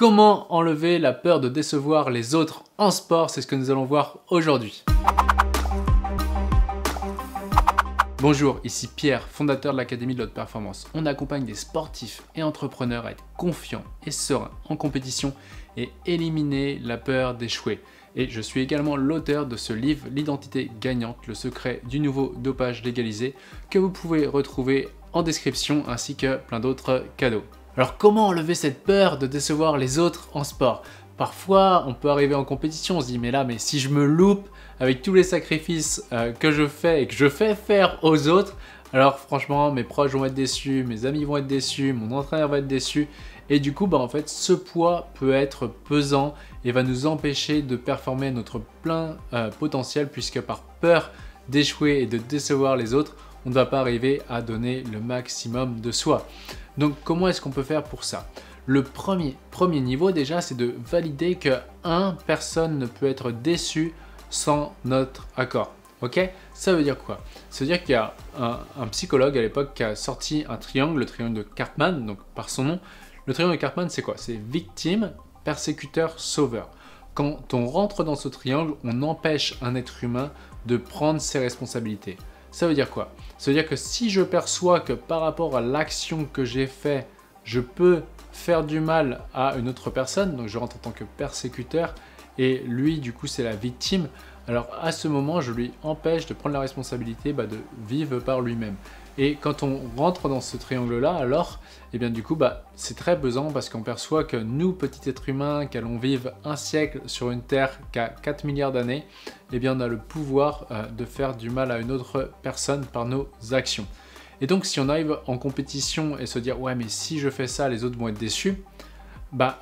Comment enlever la peur de décevoir les autres en sport? C'est ce que nous allons voir aujourd'hui. Bonjour, ici Pierre, fondateur de l'Académie de l'Haute Performance. On accompagne des sportifs et entrepreneurs à être confiants et sereins en compétition et éliminer la peur d'échouer. Et je suis également l'auteur de ce livre L'identité gagnante, le secret du nouveau dopage légalisé, que vous pouvez retrouver en description ainsi que plein d'autres cadeaux. Alors comment enlever cette peur de décevoir les autres en sport? Parfois, on peut arriver en compétition, on se dit mais là, mais si je me loupe avec tous les sacrifices euh, que je fais et que je fais faire aux autres, alors franchement, mes proches vont être déçus, mes amis vont être déçus, mon entraîneur va être déçu. Et du coup, bah, en fait, ce poids peut être pesant et va nous empêcher de performer notre plein euh, potentiel puisque par peur d'échouer et de décevoir les autres, on ne va pas arriver à donner le maximum de soi. Donc comment est-ce qu'on peut faire pour ça? Le premier, niveau déjà, c'est de valider que un personne ne peut être déçu sans notre accord. Ok? Ça veut dire quoi? Ça veut dire qu'il y a un, psychologue à l'époque qui a sorti un triangle, le triangle de Cartman, donc par son nom. Le triangle de Cartman, c'est quoi? C'est victime, persécuteur, sauveur. Quand on rentre dans ce triangle, on empêche un être humain de prendre ses responsabilités. Ça veut dire quoi? Ça veut dire que si je perçois que par rapport à l'action que j'ai fait, je peux faire du mal à une autre personne, donc je rentre en tant que persécuteur, et lui du coup c'est la victime, alors à ce moment je lui empêche de prendre la responsabilité bah, de vivre par lui-même. Et quand on rentre dans ce triangle-là, alors, eh bien du coup, bah, c'est très pesant parce qu'on perçoit que nous, petits êtres humains, qui allons vivre un siècle sur une Terre qui a 4 milliards d'années, eh bien on a le pouvoir euh, de faire du mal à une autre personne par nos actions. Et donc si on arrive en compétition et se dire ouais mais si je fais ça les autres vont être déçus, bah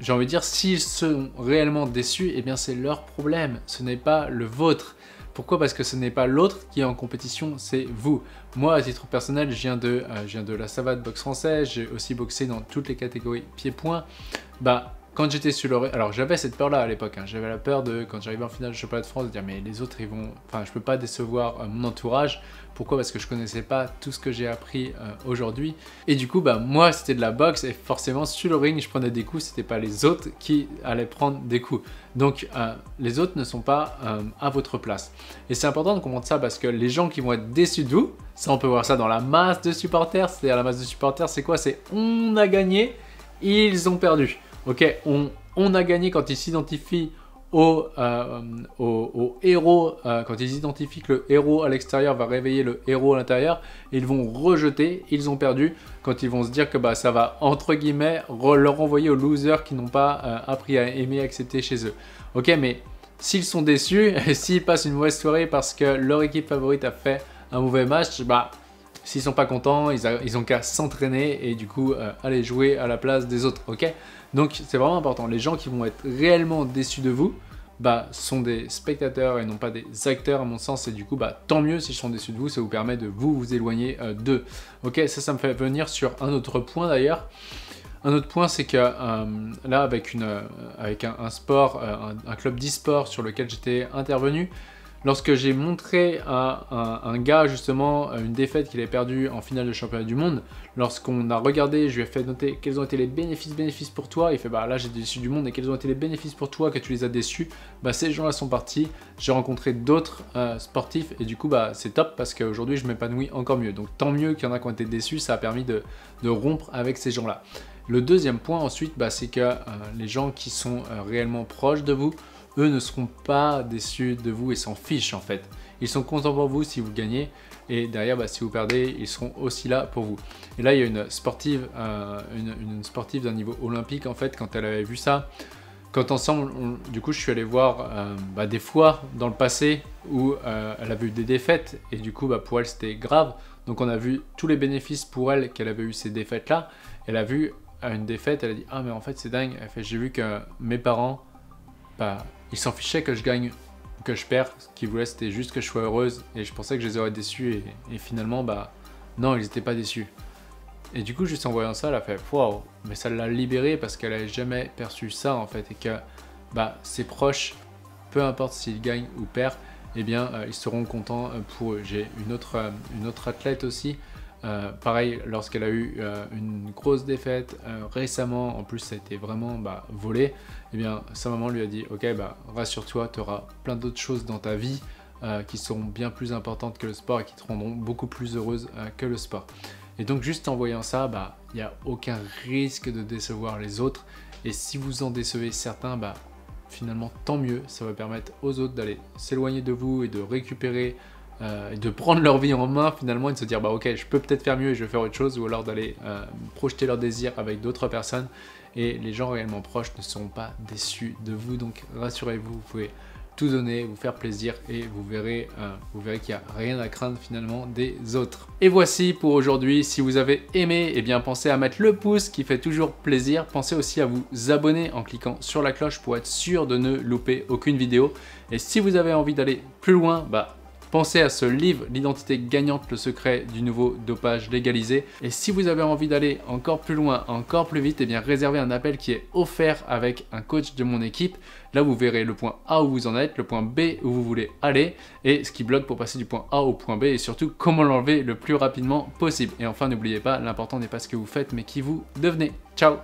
j'ai envie de dire s'ils sont réellement déçus, eh bien c'est leur problème, ce n'est pas le vôtre. Pourquoi? Parce que ce n'est pas l'autre qui est en compétition, c'est vous. Moi, à titre personnel, je viens de, euh, la savate boxe française, j'ai aussi boxé dans toutes les catégories pieds-points. Bah, quand j'étais sur le... Alors j'avais cette peur-là à l'époque, hein. j'avais la peur de, quand j'arrivais en finale de championnat de France, de dire mais les autres ils vont... Enfin je peux pas décevoir euh, mon entourage. Pourquoi? Parce que je connaissais pas tout ce que j'ai appris euh, aujourd'hui. Et du coup, bah moi c'était de la boxe et forcément sur le ring je prenais des coups, c'était pas les autres qui allaient prendre des coups. Donc euh, les autres ne sont pas à votre place. Et c'est important de comprendre ça parce que les gens qui vont être déçus de vous, ça on peut voir ça dans la masse de supporters, c'est-à-dire la masse de supporters c'est quoi? C'est on a gagné, ils ont perdu. Ok, on, a gagné quand ils s'identifient au, euh, héros, euh, quand ils identifient que le héros à l'extérieur va réveiller le héros à l'intérieur, ils vont rejeter, ils ont perdu, quand ils vont se dire que bah, ça va, entre guillemets, leur envoyer aux losers qui n'ont pas euh, appris à aimer, accepter chez eux. Ok, mais s'ils sont déçus, s'ils passent une mauvaise soirée parce que leur équipe favorite a fait un mauvais match, bah S'ils sont pas contents, ils, ont qu'à s'entraîner et du coup euh, aller jouer à la place des autres, ok? Donc c'est vraiment important. Les gens qui vont être réellement déçus de vous, bah, sont des spectateurs et non pas des acteurs à mon sens. Et du coup bah tant mieux s'ils sont déçus de vous. Ça vous permet de vous éloigner euh, d'eux. Ok? Ça ça me fait venir sur un autre point d'ailleurs. Un autre point c'est que euh, là avec, un, un club d'e-sport sur lequel j'étais intervenu lorsque j'ai montré à un, gars justement une défaite qu'il avait perdue en finale de championnat du monde, lorsqu'on a regardé, je lui ai fait noter quels ont été les bénéfices bénéfices pour toi, il fait bah là j'ai déçu du monde et quels ont été les bénéfices pour toi que tu les as déçus, bah ces gens-là sont partis, j'ai rencontré d'autres euh, sportifs et du coup bah c'est top parce qu'aujourd'hui je m'épanouis encore mieux. Donc tant mieux qu'il y en a qui ont été déçus, ça a permis de, rompre avec ces gens-là. Le deuxième point ensuite, bah, c'est que euh, les gens qui sont euh, réellement proches de vous, eux ne seront pas déçus de vous et s'en fichent en fait. Ils sont contents pour vous si vous gagnez et derrière bah, si vous perdez, ils seront aussi là pour vous. Et là il y a une sportive, euh, une, sportive d'un niveau olympique en fait quand elle avait vu ça. Quand ensemble, du coup, je suis allé voir euh, bah, des fois dans le passé où euh, elle avait eu des défaites et du coup, bah, pour elle, c'était grave. Donc, on a vu tous les bénéfices pour elle qu'elle avait eu ces défaites-là. Elle a vu une défaite, elle a dit Ah, mais en fait, c'est dingue. Elle fait J'ai vu que mes parents, bah, ils s'en fichaient que je gagne ou que je perds. Ce qu'ils voulaient, c'était juste que je sois heureuse. Et je pensais que je les aurais déçus. Et, finalement, bah, non, ils n'étaient pas déçus. Et du coup, juste en voyant ça, elle a fait waouh, mais ça l'a libérée parce qu'elle n'avait jamais perçu ça en fait. Et que bah, ses proches, peu importe s'ils gagnent ou perdent, eh bien, euh, ils seront contents euh, pour eux. J'ai une autre, euh, une autre athlète aussi Euh, pareil, lorsqu'elle a eu euh, une grosse défaite euh, récemment, en plus ça a été vraiment bah, volé, eh bien sa maman lui a dit Ok, bah, rassure-toi, tu auras plein d'autres choses dans ta vie qui seront bien plus importantes que le sport et qui te rendront beaucoup plus heureuse que le sport. Et donc, juste en voyant ça, bah, il n'y a aucun risque de décevoir les autres. Et si vous en décevez certains, bah, finalement, tant mieux. Ça va permettre aux autres d'aller s'éloigner de vous et de récupérer euh, de prendre leur vie en main finalement et de se dire bah ok je peux peut-être faire mieux et je vais faire autre chose ou alors d'aller euh, projeter leurs désirs avec d'autres personnes et les gens réellement proches ne seront pas déçus de vous donc rassurez-vous vous pouvez tout donner, vous faire plaisir et vous verrez, euh, vous verrez qu'il n'y a rien à craindre finalement des autres. Et voici pour aujourd'hui, si vous avez aimé, et eh bien pensez à mettre le pouce qui fait toujours plaisir, pensez aussi à vous abonner en cliquant sur la cloche pour être sûr de ne louper aucune vidéo. Et si vous avez envie d'aller plus loin, bah Pensez à ce livre, L'identité gagnante, le secret du nouveau dopage légalisé. Et si vous avez envie d'aller encore plus loin, encore plus vite, et eh bien réservez un appel qui est offert avec un coach de mon équipe. Là, vous verrez le point A où vous en êtes, le point B où vous voulez aller, et ce qui bloque pour passer du point A au point B, et surtout comment l'enlever le plus rapidement possible. Et enfin, n'oubliez pas, l'important n'est pas ce que vous faites, mais qui vous devenez. Ciao